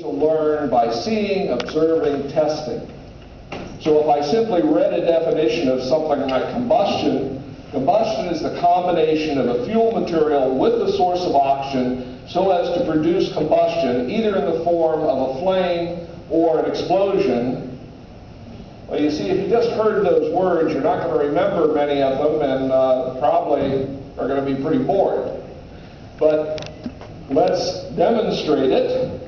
to learn by seeing, observing, testing. So if I simply read a definition of something like combustion, combustion is the combination of a fuel material with the source of oxygen so as to produce combustion either in the form of a flame or an explosion. Well, you see, if you just heard those words, you're not going to remember many of them and uh, probably are going to be pretty bored. But let's demonstrate it.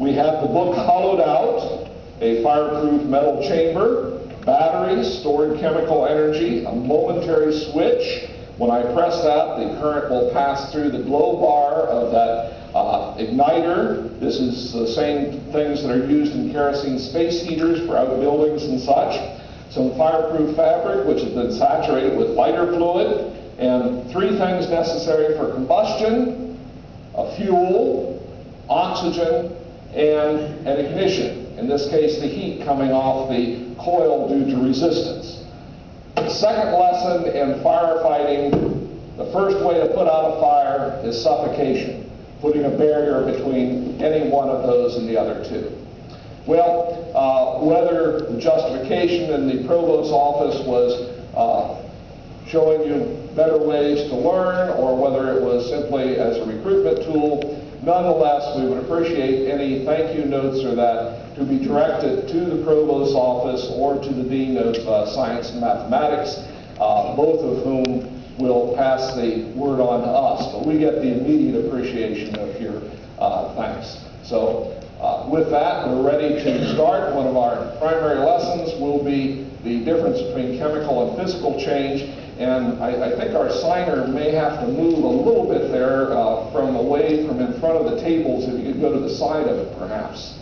We have the book hollowed out, a fireproof metal chamber, batteries, stored chemical energy, a momentary switch. When I press that, the current will pass through the glow bar of that uh, igniter. This is the same things that are used in kerosene space heaters for outbuildings and such. Some fireproof fabric, which has been saturated with lighter fluid, and three things necessary for combustion, a fuel, oxygen, and an ignition. In this case, the heat coming off the coil due to resistance. The second lesson in firefighting, the first way to put out a fire is suffocation, putting a barrier between any one of those and the other two. Well, uh, whether the justification in the provost's office was uh, showing you better ways to learn or whether it was simply as a recruitment tool, nonetheless, we would appreciate any thank you notes or that to be directed to the provost's office or to the dean of uh, science and mathematics, uh, both of whom will pass the word on to us. But we get the immediate appreciation of your uh, thanks. So uh, with that, we're ready to start. One of our primary lessons will be the difference between chemical and physical change. And I, I think our signer may have to move a little bit there uh, from away from in front of the tables if you could go to the side of it perhaps.